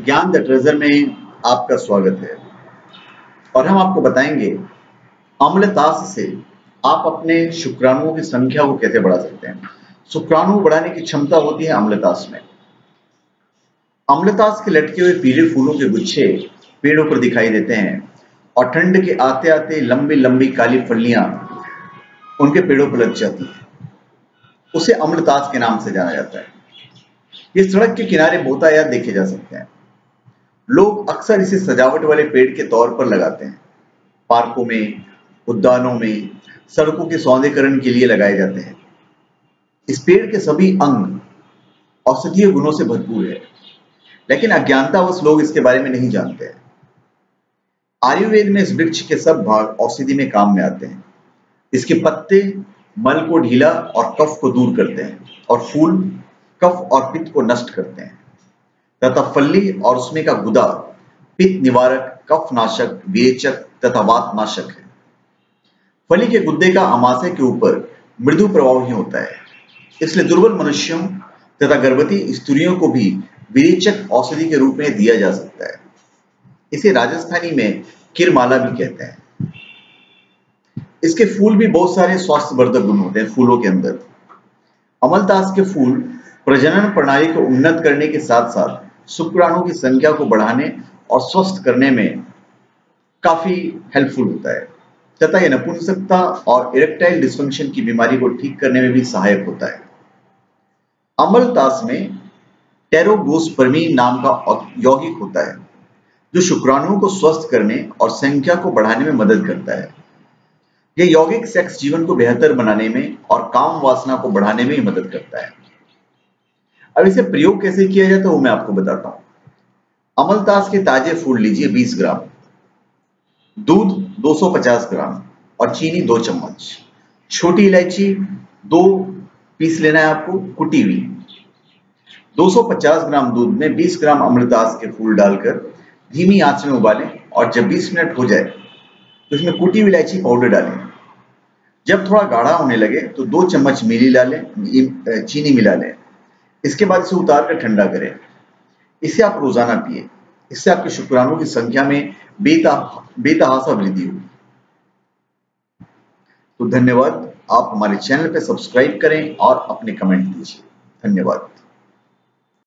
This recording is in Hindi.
ज्ञान द ट्रेजर में आपका स्वागत है। और हम आपको बताएँगे अम्लतास से आप अपने शुक्राणुओं की संख्या को कैसे बढ़ा सकते हैं। शुक्राणु बढ़ाने की क्षमता होती है अम्लतास में। अम्लतास के लटके हुए पीले फूलों के गुच्छे पेड़ों पर दिखाई देते हैं और ठंड के आते आते लंबी लंबी काली फलियाँ उनके पेड़ों पर लग जाती है। उसे अम्लतास के नाम से जाना जाता है। ये सड़क के किनारे बहुतायात देखे जा सकते हैं। लोग अक्सर इसे सजावट वाले पेड़ के तौर पर लगाते हैं। पार्कों में, उद्यानों में, सड़कों के सौंदर्यकरण के लिए लगाए जाते हैं। इस पेड़ के सभी अंग औषधीय गुणों से भरपूर है, लेकिन अज्ञानतावश लोग इसके बारे में नहीं जानते हैं। आयुर्वेद में इस वृक्ष के सब भाग औषधि में काम में आते हैं। इसके पत्ते मल को ढीला और कफ को दूर करते हैं और फूल कफ और पित्त को नष्ट करते हैं। तथा फल्ली और उसमें का गुदा, पित्त निवारक कफ नाशक विरेचक तथा वात नाशक है। फली के गुद्दे का अमाशय के ऊपर मृदु प्रभाव ही होता है। इसलिए दुर्बल मनुष्यों तथा गर्भवती स्त्रियों को भी विरेचक औषधि के रूप में दिया जा सकता है। इसे राजस्थानी में किरमाला भी कहते हैं। इसके फूल भी बहुत सारे स्वास्थ्य वर्धक गुण होते हैं फूलों के अंदर। अमलतास के फूल प्रजनन प्रणाली को उन्नत करने के साथ साथ शुक्राणु की संख्या को बढ़ाने और स्वस्थ करने में काफ़ी हेल्पफुल होता है। तथा यह नपुंसकता और इरेक्टाइल डिस्फंक्शन की बीमारी को ठीक करने में भी सहायक होता है। अमलतास में टेरोगोस्पर्मी नाम का यौगिक होता है, जो शुक्राणुओं को स्वस्थ करने और संख्या को बढ़ाने में मदद करता है। यह यौगिक सेक्स जीवन को बेहतर बनाने में और काम वासना को बढ़ाने में मदद करता है। अब इसे प्रयोग कैसे किया जाता है वो मैं आपको बताता हूँ। अमलतास के ताजे फूल लीजिए 20 ग्राम। दूध 250 ग्राम और चीनी दो चम्मच। छोटी इलायची दो पीस लेना है आपको, कुटी हुई। 250 ग्राम दूध में 20 ग्राम अमृतास के फूल डालकर धीमी आँच में उबालें और जब 20 मिनट हो जाए तो इसमें कुटी हुई इलायची पाउडर डालें। जब थोड़ा गाढ़ा होने लगे तो दो चम्मच मिली डालें चीनी मिला लें। इसके बाद इसे उतार कर ठंडा करें। इसे आप रोज़ाना पिए। इससे आपके शुक्राणु की संख्या में बेता, बेतहासा वृद्धि होगी। तो धन्यवाद। आप हमारे चैनल पर सब्सक्राइब करें और अपने कमेंट दीजिए। धन्यवाद।